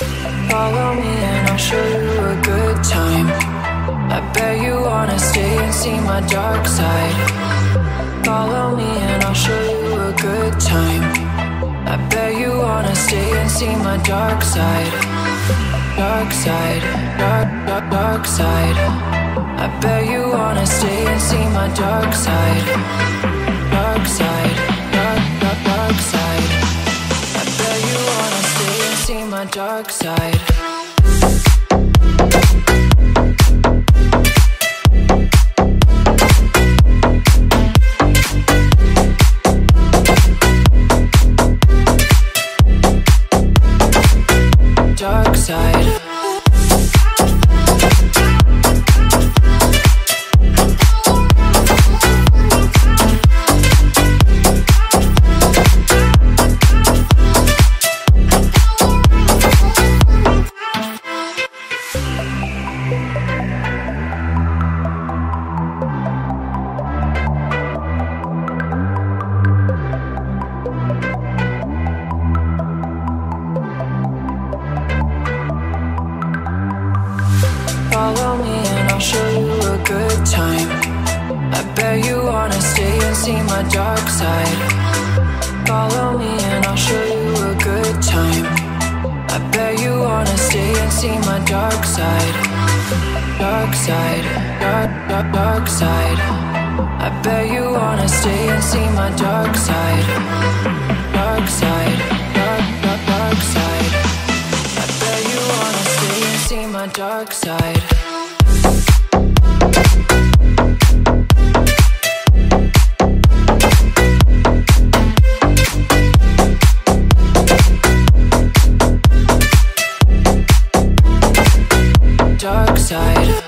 Follow me and I'll show you a good time. I bet you wanna stay and see my dark side. Follow me and I'll show you a good time. I bet you wanna stay and see my dark side. Dark side, dark, dark, side. I bet you wanna stay and see my dark side. Dark side, dark, dark side. my dark side. dark side.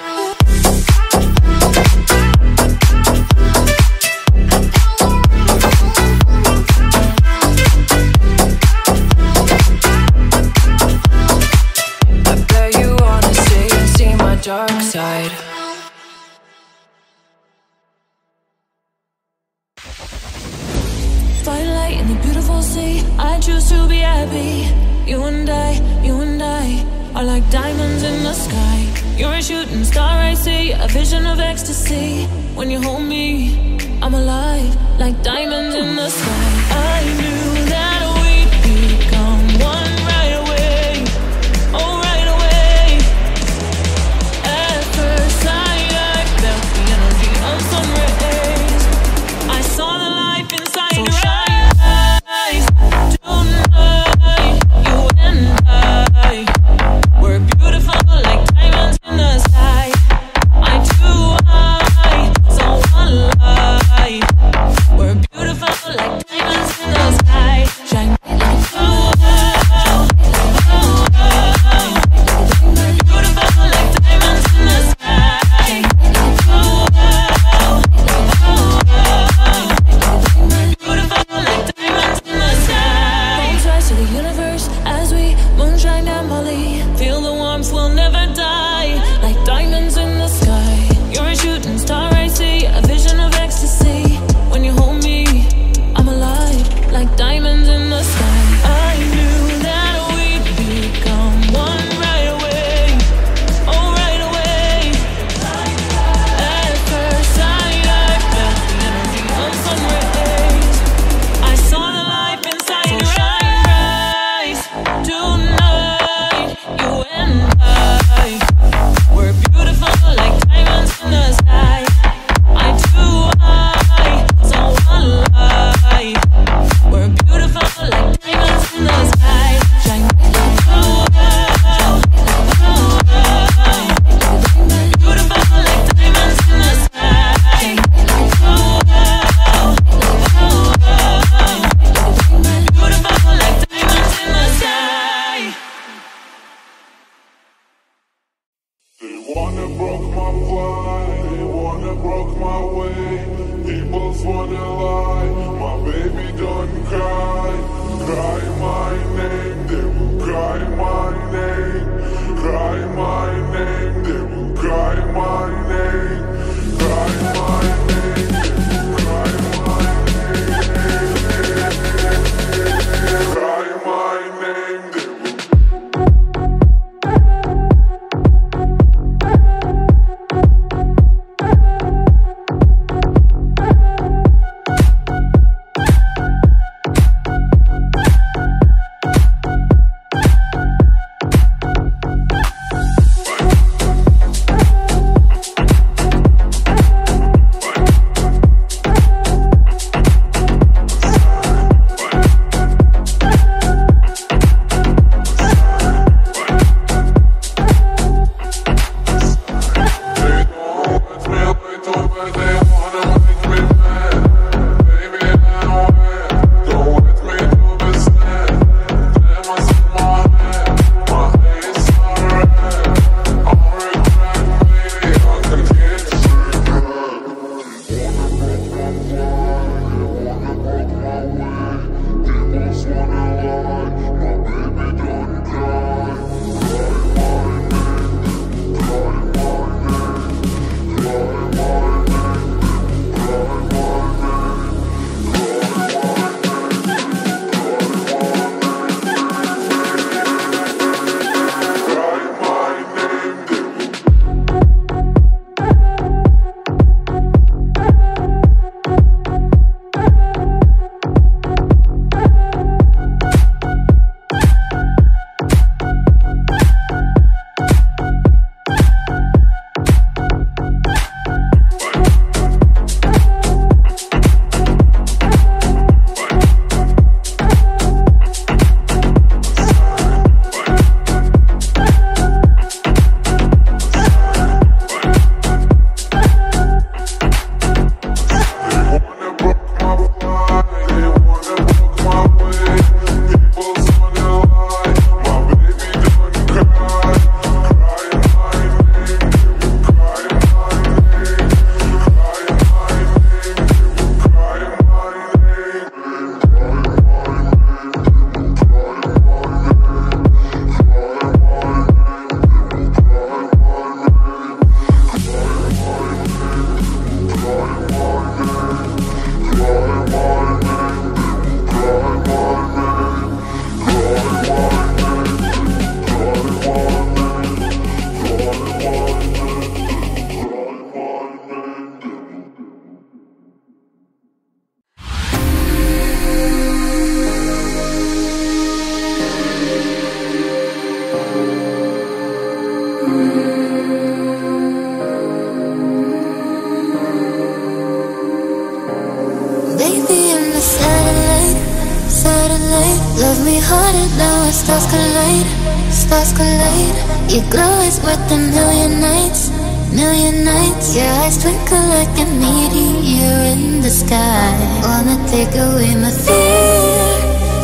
take away my fear,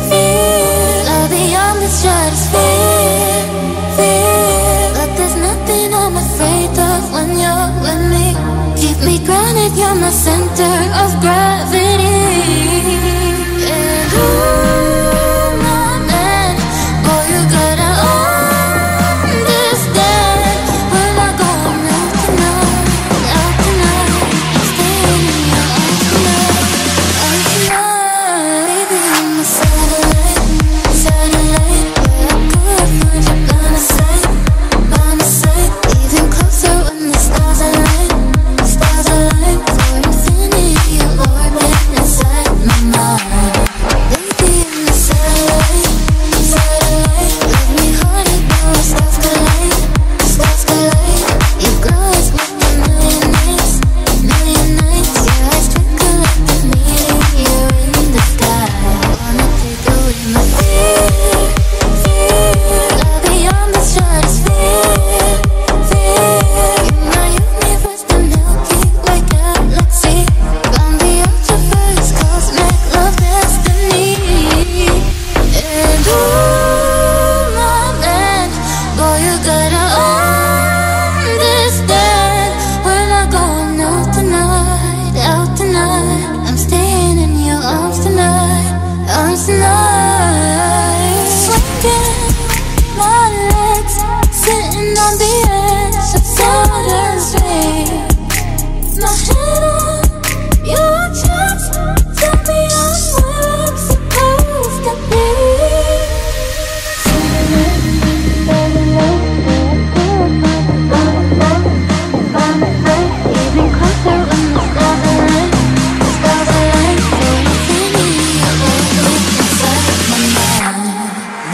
fear. Love beyond the stratosphere, fear. But there's nothing I'm afraid of when you're with me. Keep me grounded, you're my center of gravity.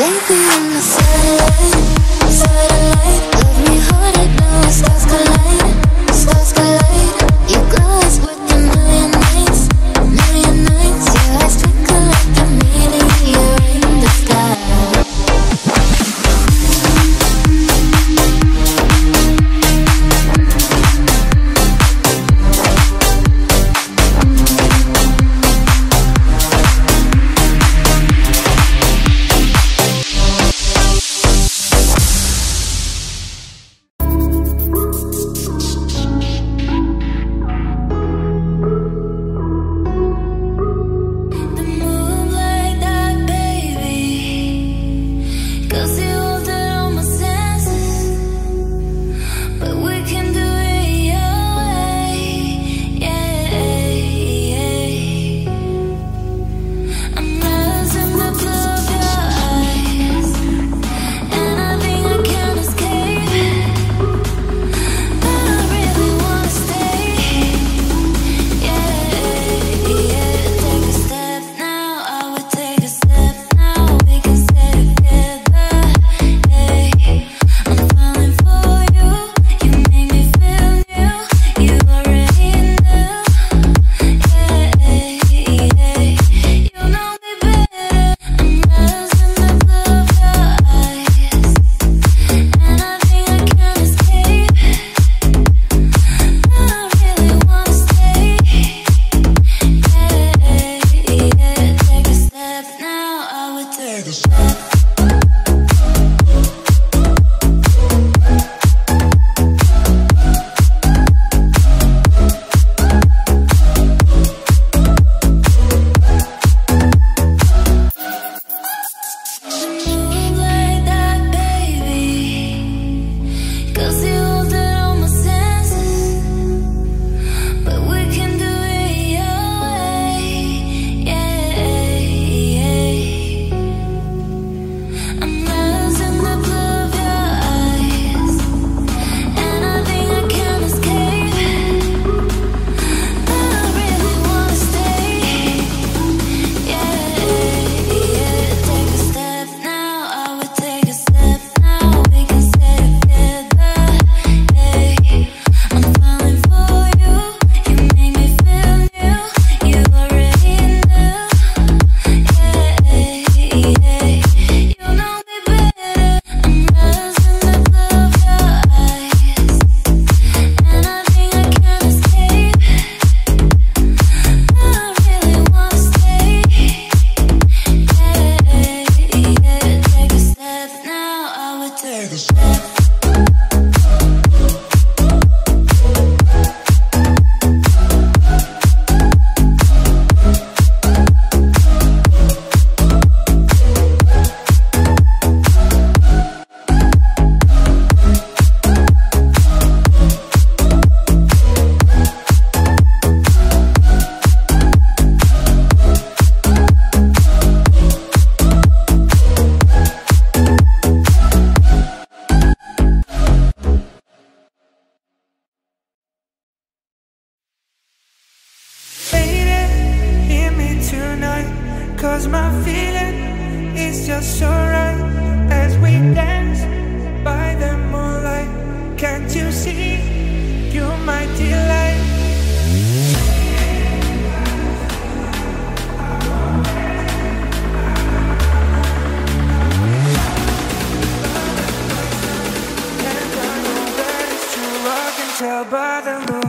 Satellite, love me harder now, stars collide, stars collide. by the Lord.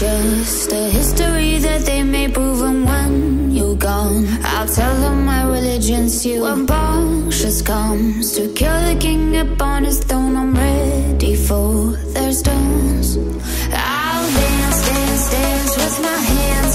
just a history that they may prove And when you're gone, I'll tell them my religion's you When Pontius comes to kill the king upon his throne I'm ready for their stones. I'll dance, dance, dance with my hands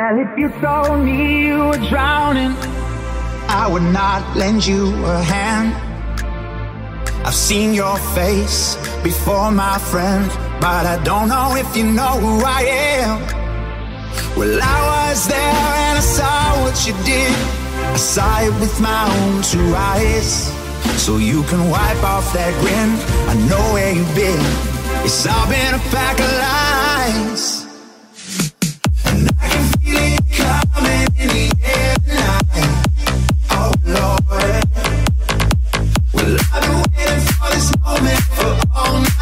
Well, if you told me you were drowning, I would not lend you a hand. I've seen your face before, my friend, but I don't know if you know who I am. Well, I was there and I saw what you did. I saw it with my own two eyes. So you can wipe off that grin. I know where you've been. It's all been a pack of lies. Well, I've been waiting for this moment for all night.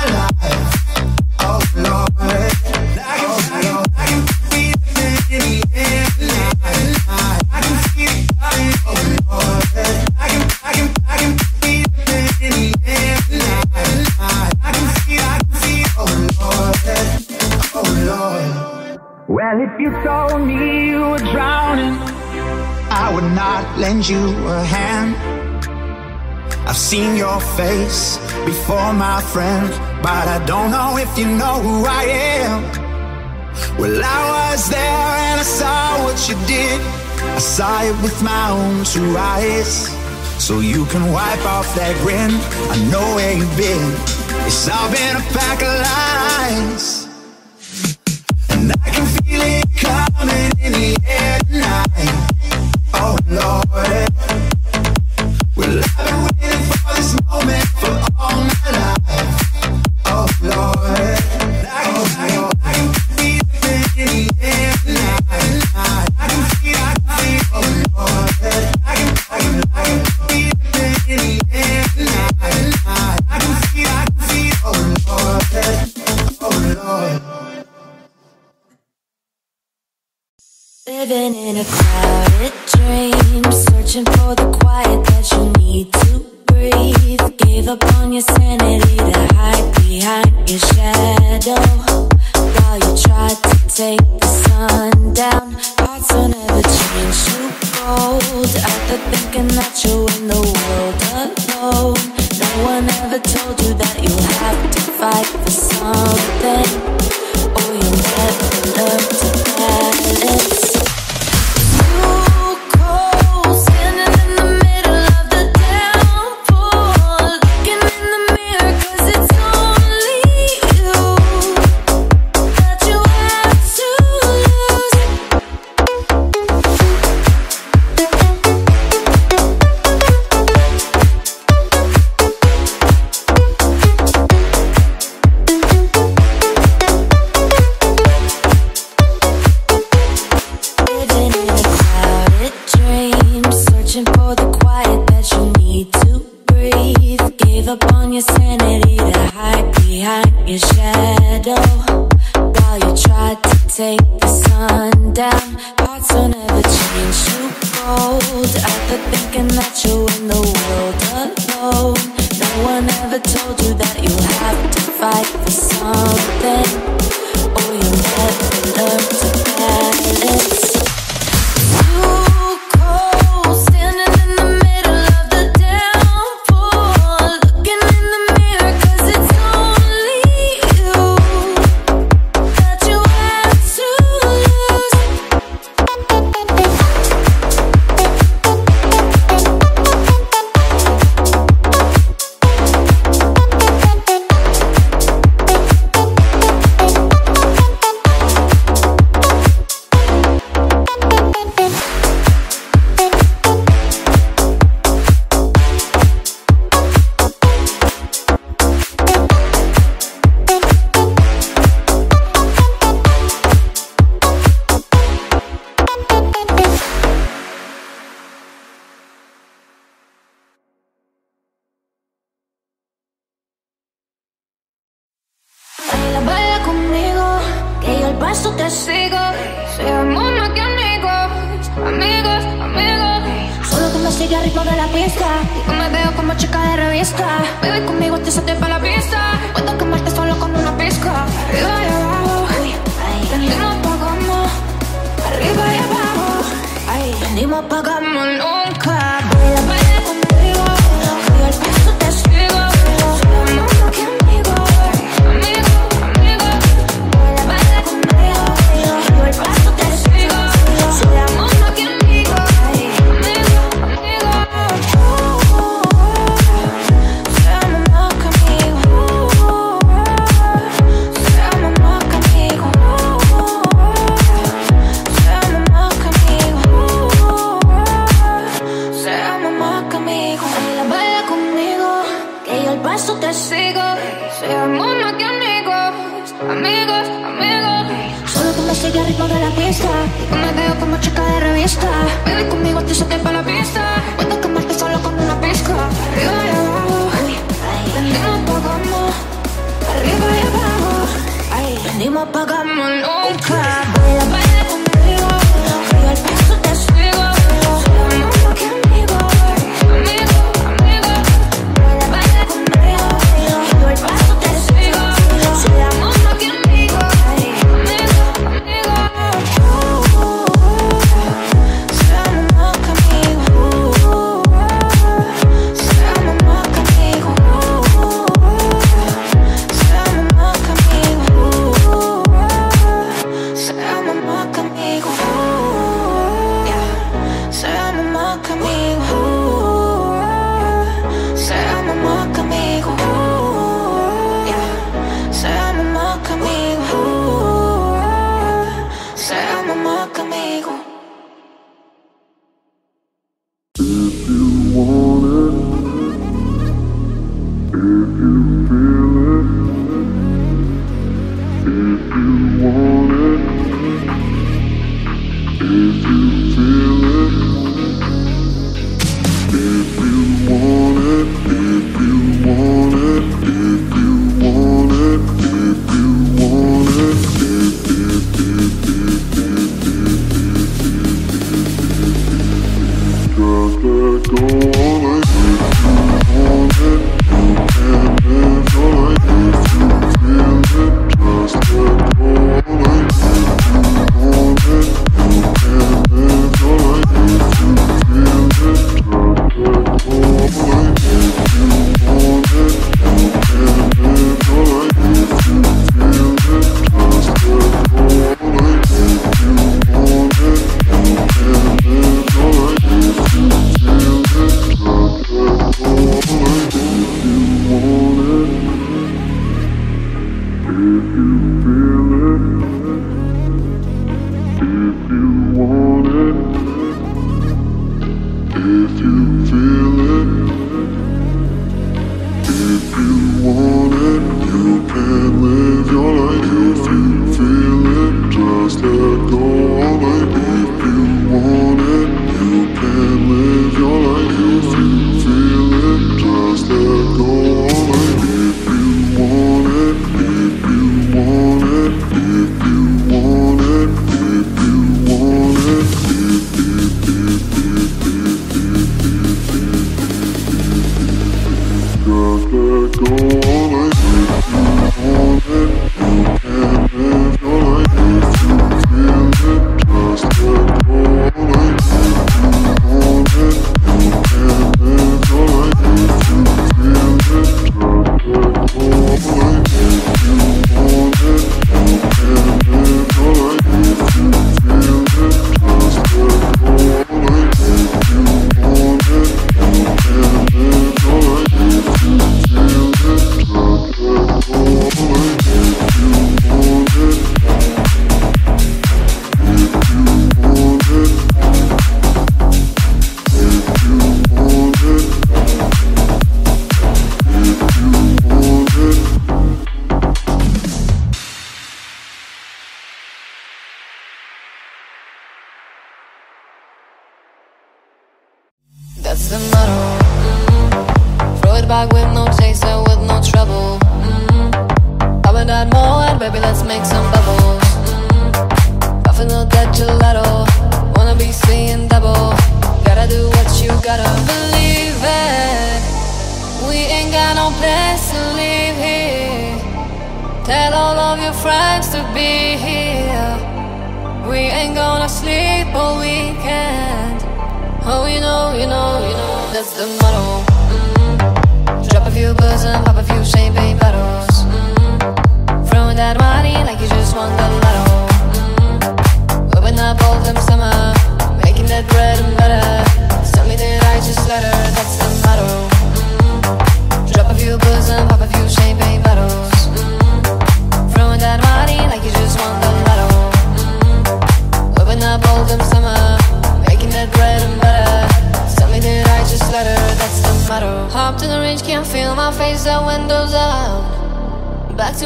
Well, if you told me you were drowning, I would not lend you a hand. I've seen your face before, my friend, but I don't know if you know who I am. Well, I was there and I saw what you did. I saw it with my own two eyes. So you can wipe off that grin. I know where you've been. It's all been a pack of lies. And I can Coming in the air tonight. Living in a crowded dream Searching for the quiet that you need to breathe. Gave up on your sanity to hide behind your shadow. While you tried to take the sun down Hearts will never change to gold. After thinking that you win the world alone. No one ever told you that you have to fight for something Oh,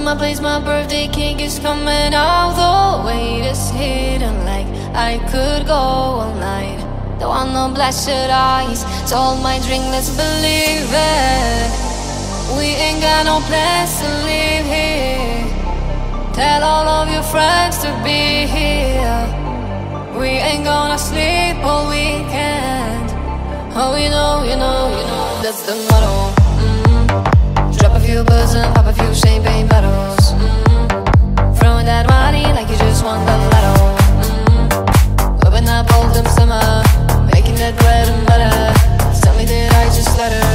my place, my birthday cake is coming. Out The weight is hidden like I could go all night. Though I'm no blessed eyes Told my drink, let's believe it. We ain't got no plans to live here. Tell all of your friends to be here. We ain't gonna sleep all weekend. Oh, you know, you know, you know. That's the motto. Mm -hmm. Drop a few birds and champagne bottles. Mm-hmm. That money like you just the mm-hmm. summer. Making that and Tell me that I just let her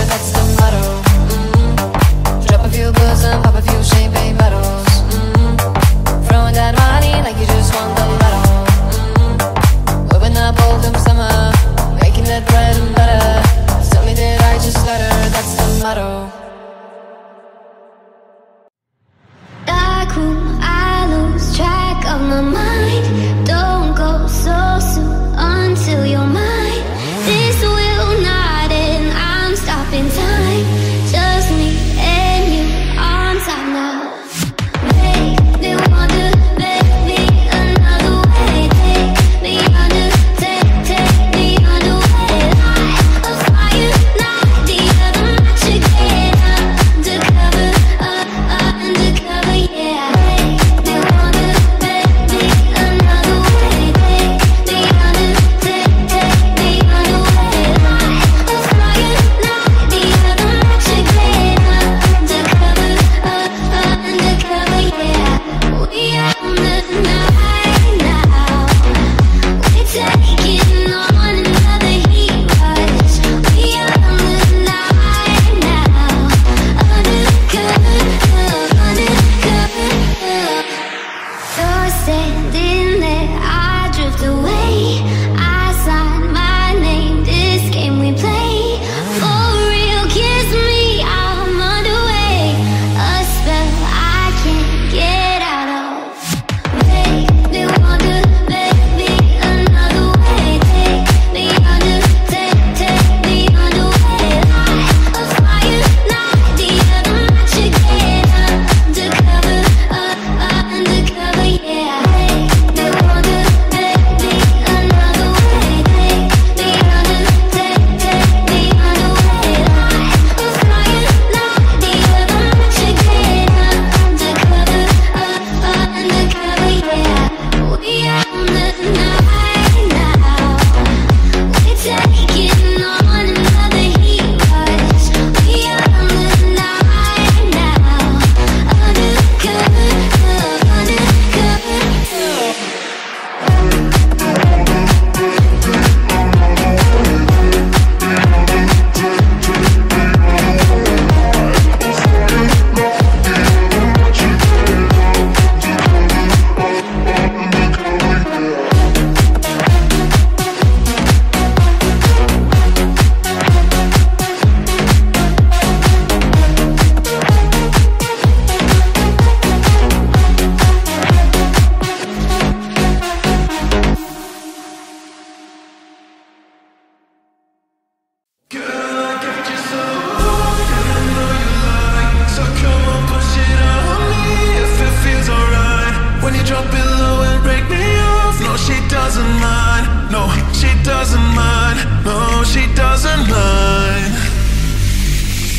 doesn't mind. No, she doesn't mind. No, she doesn't mind.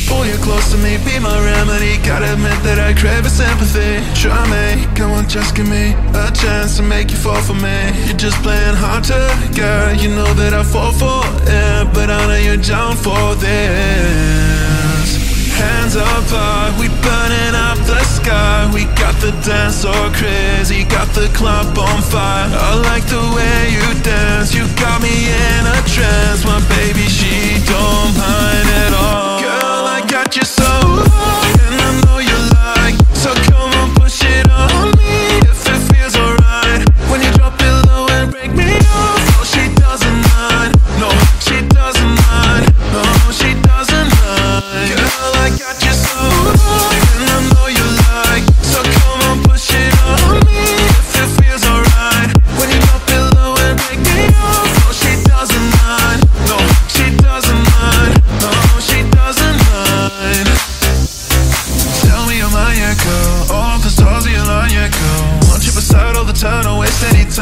Pull you close to me, be my remedy. Gotta admit that I crave your sympathy. Try me, come on, just give me a chance to make you fall for me. You're just playing hard to get. You know that I fall for it, but I know you're down for this. Hands high, we burning up the sky. We got the dance so crazy, got the club on fire. I like the way you dance, you got me in a trance. My baby, she don't mind at all. Girl, I got you so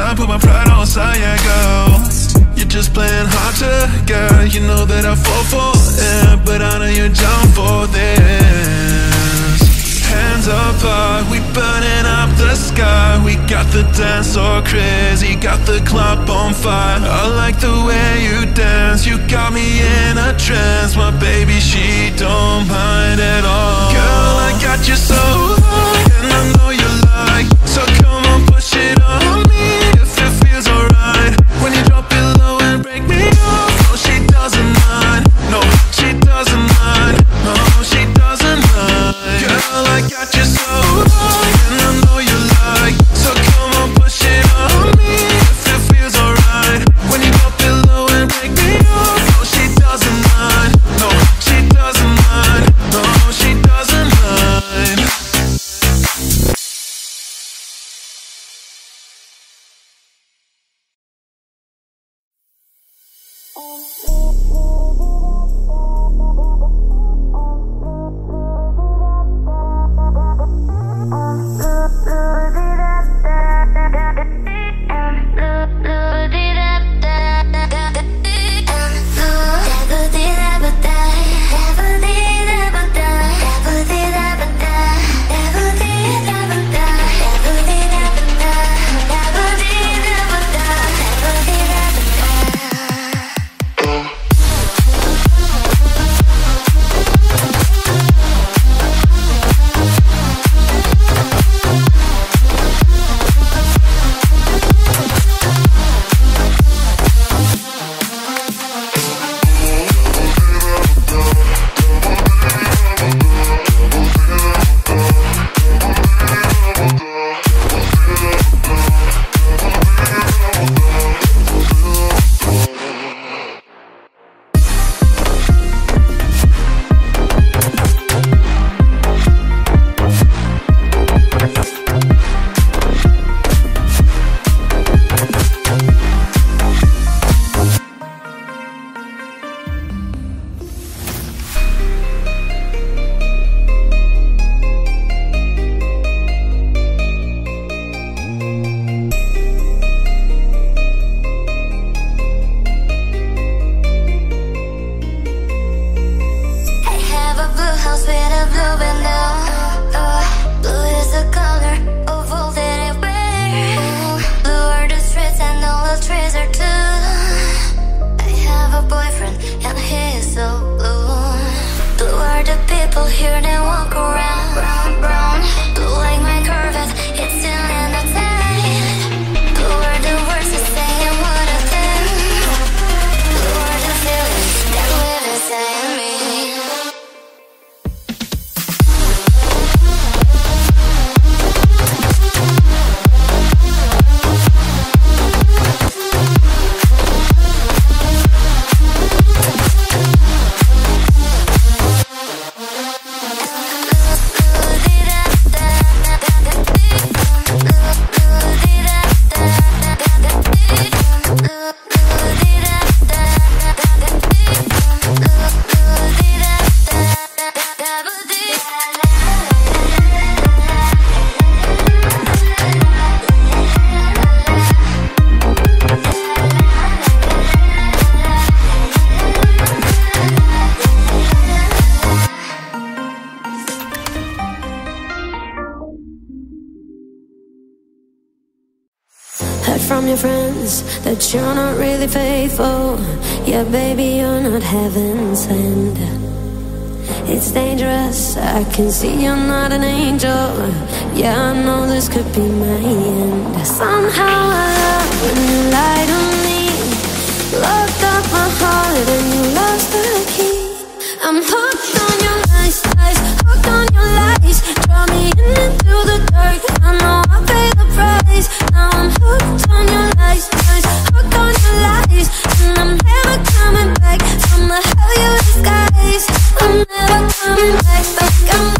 time. Put my pride on girl. You're just playing hard to get. You know that I fall for it, but I know you're down for this. Hands up high, we burning up the sky. We got the dance so crazy, got the club on fire. I like the way you dance, you got me in a trance. My baby, she don't mind at all. Girl, I got you so and I know you like. So here and walk around Yeah, baby, you're not heaven sent. It's dangerous, I can see you're not an angel. Yeah, I know this could be my end. Somehow I love when you lied on me. Locked up my heart and you lost the key. I'm hooked on your lies, lies, hooked on your lies. Draw me in into the dark. I know I pay the price. Now I'm hooked on your lies, lies, hooked on your lies, and I'm. coming back, but coming